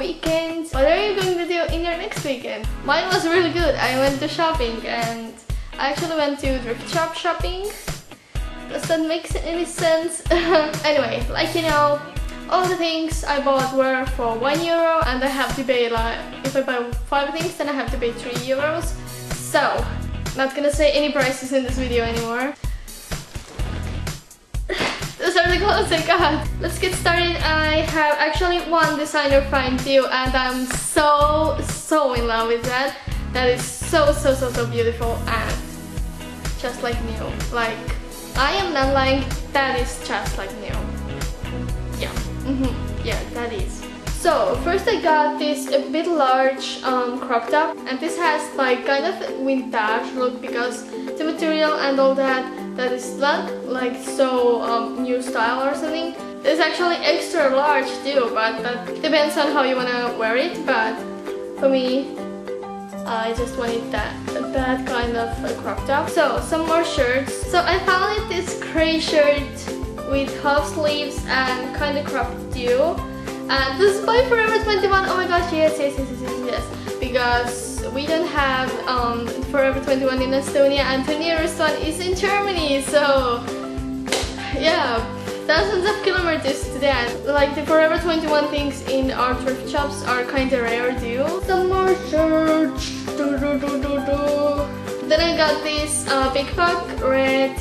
weekend? What are you going to do in your next weekend? Mine was really good. I went to shopping and I actually went to thrift shop shopping. Does that make any sense? anyway, like you know, all the things I bought were for 1 euro and I have to pay like, if I buy 5 things then I have to pay 3 euros. So, not gonna say any prices in this video anymore. Clothes I got. Let's get started. I have actually one designer find too and I'm so, so in love with that. That is so, so, so, so beautiful and just like new. Like, I am not lying, that is just like new. Yeah, mm -hmm. yeah, that is. So, first I got this a bit large um, crop top and this has like kind of vintage look because the material and all that that is not like so um, new style or something. It's actually extra large too, but that depends on how you wanna wear it. But for me, I just wanted that that kind of crop top. So some more shirts. So I found this gray shirt with half sleeves and kind of cropped too. And this is by Forever 21. Oh my gosh, yes, yes, yes, yes, yes. Because we don't have um, Forever 21 in Estonia and the nearest one is in Germany so yeah thousands of kilometers to that like the Forever 21 things in our thrift shops are kinda rare too some more shirts do, do, do, then I got this uh, big pack red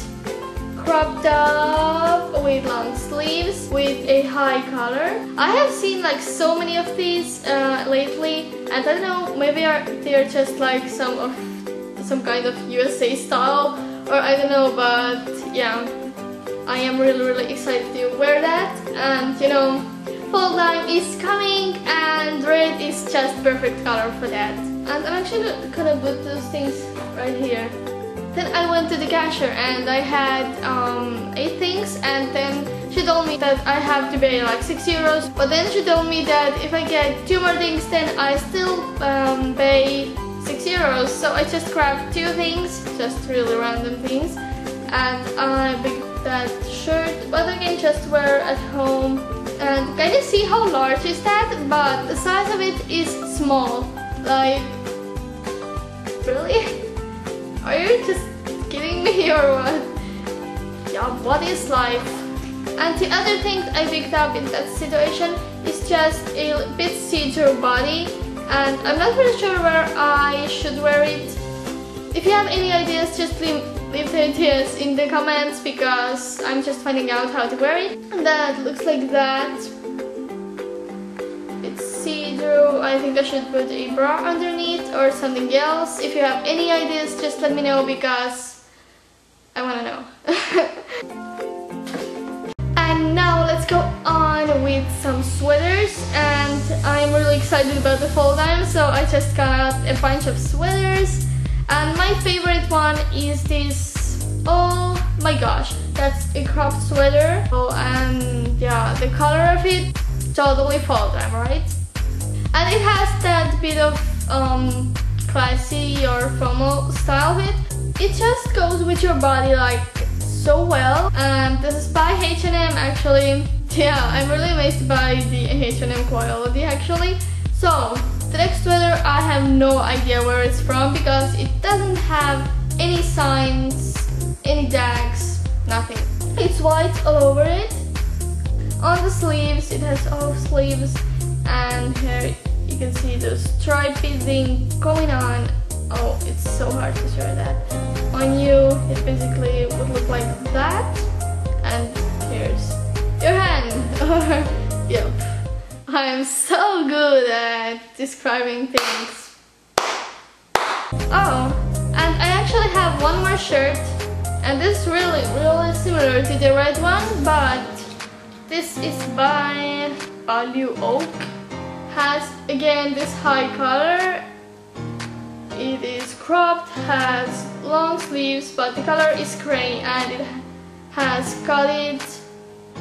crop top with long sleeves with a high collar. I have seen like so many of these uh, lately and I don't know maybe are, they're just like some of some kind of USA style or I don't know but yeah. I am really really excited to wear that and you know fall time is coming and red is just perfect color for that. And I'm actually gonna put those things right here then I went to the cashier and I had um, 8 things and then she told me that I have to pay like 6 euros. But then she told me that if I get 2 more things then I still um, pay 6 euros. So I just grabbed 2 things, just really random things and I picked that shirt. But again just wear at home. And can you see how large is that? But the size of it is small. Like really? Are you just kidding me or what? Yeah, what is life? And the other thing I picked up in that situation is just a bit see-through body and I'm not really sure where I should wear it. If you have any ideas, just leave, leave the ideas in the comments because I'm just finding out how to wear it. And that looks like that. I think I should put a bra underneath or something else. If you have any ideas, just let me know because I want to know. and now let's go on with some sweaters and I'm really excited about the fall time so I just got a bunch of sweaters and my favorite one is this oh my gosh that's a cropped sweater oh and yeah the color of it totally fall time right and it has that bit of um, classy or formal style of it. It just goes with your body like so well. And this is by H&M actually. Yeah, I'm really amazed by the H&M quality actually. So, the next sweater I have no idea where it's from because it doesn't have any signs, any tags, nothing. It's white all over it. On the sleeves, it has off sleeves and here you can see the stripy thing going on. Oh, it's so hard to show that. On you, it basically would look like that. And here's your hand. Yep. I am so good at describing things. Oh, and I actually have one more shirt. And this is really, really similar to the red one, but this is by Value Oak has again this high color. It is cropped has long sleeves but the color is gray and it has cutted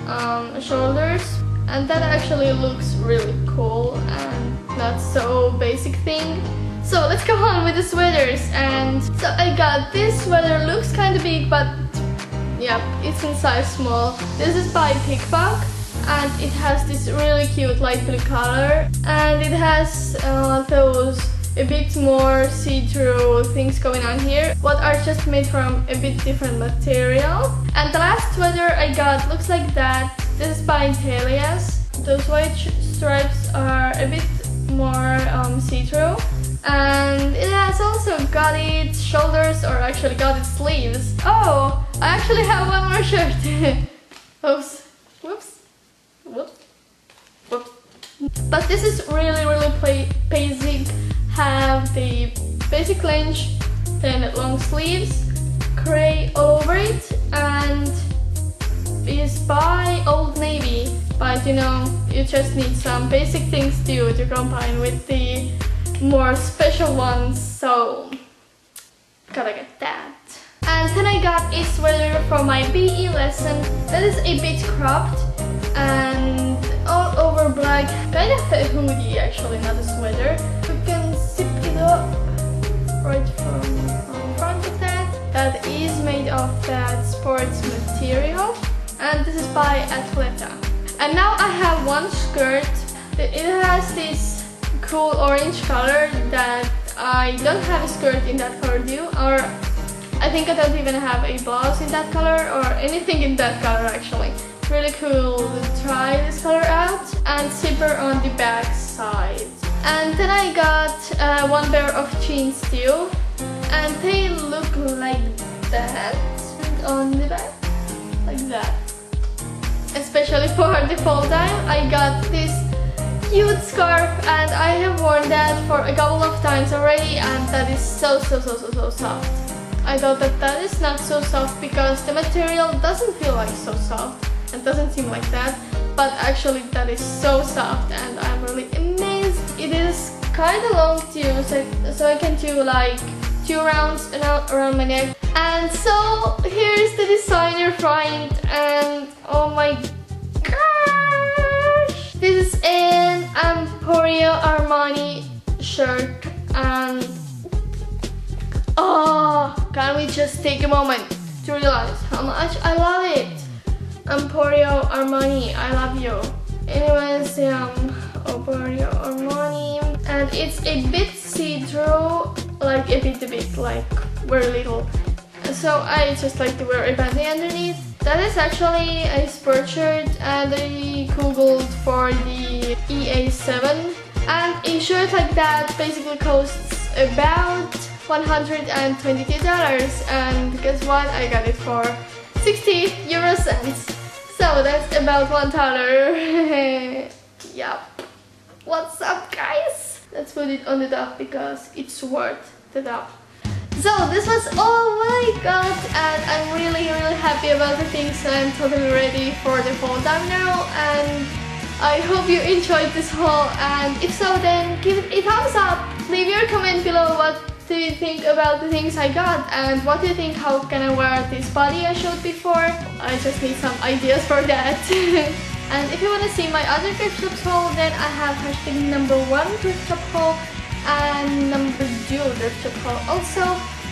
um, shoulders. And that actually looks really cool and not so basic thing. So let's go on with the sweaters. And so I got this sweater looks kind of big but yeah it's in size small. This is by Bik Bok and it has this really cute light blue color. And it has uh, those a bit more see-through things going on here what are just made from a bit different material. And the last sweater I got looks like that. This is by Telias those white stripes are a bit more um, see-through. And it has also got its shoulders or actually got its sleeves. Oh I actually have one more shirt. Oops but this is really really basic have the basic length, then long sleeves, gray all over it, and is by Old Navy. But you know, you just need some basic things to, to combine with the more special ones, so gotta get that. And then I got a sweater for my PE lesson that is a bit cropped and all over black, kind of a hoodie actually, not a sweater. You can zip it up right from, front of that. That is made of that sports material. And this is by Athleta. And now I have one skirt. It has this cool orange color that I don't have a skirt in that color do or I think I don't even have a blouse in that color or anything in that color actually really cool to try this color out and zipper on the back side and then I got uh, one pair of jeans too. And they look like that on the back. Like that. Especially for the fall time, I got this cute scarf and I have worn that for a couple of times already and that is so so so so so soft. I thought that that is not so soft because the material doesn't feel like so soft and doesn't seem like that but actually that is so soft and I'm really amazed. It is kind of long too, so, so I can do like two rounds around my neck. And so here's the designer find and oh my gosh! This is an Emporio Armani shirt and oh, can we just take a moment to realize how much I love it? Emporio Armani, I love you. Anyways, um, Emporio Armani, and it's a bit see-through, like a bit a bit, like very little. So I just like to wear a panty underneath. That is actually a sport shirt and I googled for the EA7 and a shirt like that basically costs about $122 and guess what? I got it for 60 euro cents. So that's about one dollar. yep. What's up guys? Let's put it on the top because it's worth the top. So this was all I got and I'm really really happy about the things I'm totally ready for the fall time now and I hope you enjoyed this haul and if so then give it a thumbs up. Leave your comment below what you think about the things I got and what do you think how can I wear this body I showed before? I just need some ideas for that. and if you want to see my other thrift shop haul then I have hashtag number one thrift shop haul and number two thrift shop haul also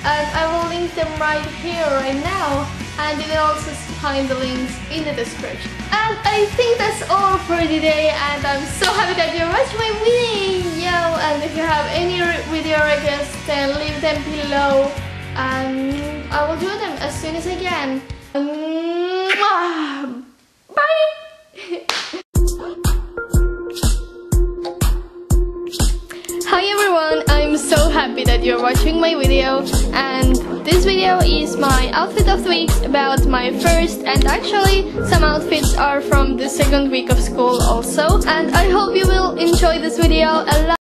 and I will link them right here right now and you will also find the links in the description. And I think that's all for today and I'm so happy that you watched my video and if you have any video requests then leave them below and I will do them as soon as I can. Bye! I'm so happy that you're watching my video. And this video is my outfit of the week about my first and actually some outfits are from the second week of school also. And I hope you will enjoy this video a lot